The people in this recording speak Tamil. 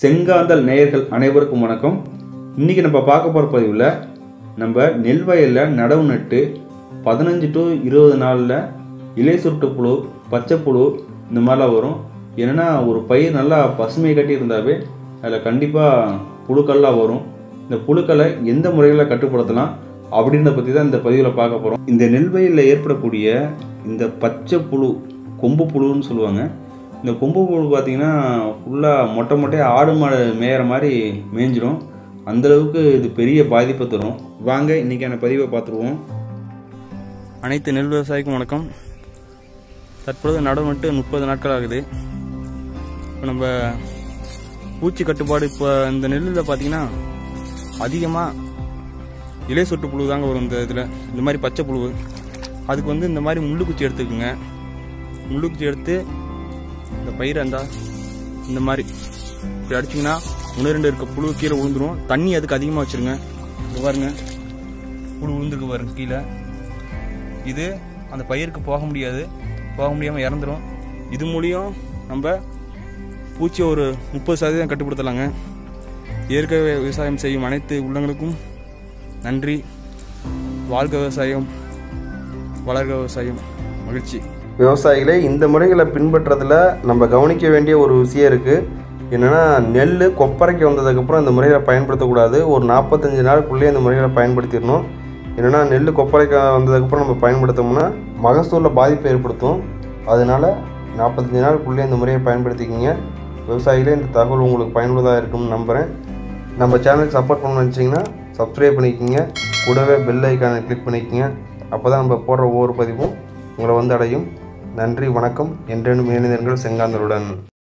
செங்காந்தல் நேயர்கள் அனைவருக்கும் வணக்கம். இன்றைக்கி நம்ம பார்க்க போகிற பதிவில் நம்ம நெல் வயலில் நடவு நட்டு பதினஞ்சு டு இருபது நாளில் இலை சுருட்டு புழு பச்சை புழு இந்த மாதிரிலாம் வரும். என்னென்னா ஒரு பயிர் நல்லா பசுமை கட்டி இருந்தாவே அதில் கண்டிப்பாக புழுக்கள்லாம் வரும். இந்த புழுக்களை எந்த முறையில் கட்டுப்படுத்தலாம் அப்படின்றத பற்றி தான் இந்த பதிவில் பார்க்க போகிறோம் இந்த நெல் வயலில் ஏற்படக்கூடிய இந்த பச்சை புழு கொம்பு புழுன்னு சொல்லுவாங்க. இந்த கொம்பு புழு பார்த்திங்கன்னா ஃபுல்லாக மொட்டை மொட்டையாக ஆடு மாடு மேயிற மாதிரி மேய்ஞ்சிடும் அந்தளவுக்கு இது பெரிய பாதிப்பை தரும். வாங்க இன்றைக்கான பதிவை பார்த்துருவோம். அனைத்து நெல் விவசாயிக்கும் வணக்கம். தற்பொழுது நடவு நட்டு முப்பது நாட்கள் ஆகுது. இப்போ நம்ம பூச்சி கட்டுப்பாடு இப்போ இந்த நெல்லில் பார்த்தீங்கன்னா அதிகமாக இலை சொட்டு புழு தாங்க வரும் இந்த இதில். இந்த மாதிரி பச்சை புழு. அதுக்கு வந்து இந்த மாதிரி முள்ளுக்குச்சி எடுத்துக்குங்க. முள்ளுக்குச்சி எடுத்து இந்த பயிரை இருந்தா இந்த மாதிரி இப்படி அடிச்சிங்கன்னா ஒன்று ரெண்டு இருக்க. புழு கீழே விழுந்துரும் தண்ணி அதுக்கு அதிகமாக வச்சுருங்க. இது பாருங்க. புழு விழுந்துருக்கு பாருங்க கீழே. இது அந்த பயிருக்கு போக முடியாது. போக முடியாமல் இறந்துடும் இது மூலியம் நம்ம பூச்சியை ஒரு முப்பது சதவீதம் கட்டுப்படுத்தலாங்க. இயற்கை விவசாயம் செய்யும் அனைத்து உள்ளங்களுக்கும் நன்றி. வாழ்க விவசாயம் வளர்க விவசாயம் மகிழ்ச்சி. விவசாயிகளே இந்த முறைகளை பின்பற்றதில் நம்ம கவனிக்க வேண்டிய ஒரு விஷயம் இருக்குது என்னென்னா நெல் கொப்பரைக்கு வந்ததுக்கப்புறம் இந்த முறைகளை பயன்படுத்தக்கூடாது. ஒரு நாற்பத்தஞ்சு நாளுக்குள்ளேயே இந்த முறைகளை பயன்படுத்திடணும். என்னென்னா நெல் கொப்பரைக்கு வந்ததுக்கப்புறம் நம்ம பயன்படுத்தோம்னா மகசூலில் பாதிப்பை ஏற்படுத்தும். அதனால் நாற்பத்தஞ்சு நாளுக்குள்ளே இந்த முறையை பயன்படுத்திக்கிங்க. விவசாயிகளே இந்த தகவல் உங்களுக்கு பயனுள்ளதாக இருக்கும்னு நம்புகிறேன் நம்ம சேனலுக்கு சப்போர்ட் பண்ண நினச்சிங்கன்னா சப்ஸ்கிரைப் பண்ணிக்கோங்க. கூடவே பெல் ஐக்கானை கிளிக் பண்ணிக்கோங்க. அப்போ தான் நம்ம போடுற ஒவ்வொரு பதிவும் உங்களை வந்து அடையும். நன்றி வணக்கம். என்றென்றும் இணைந்தீர்கள் செங்காந்தருடன்.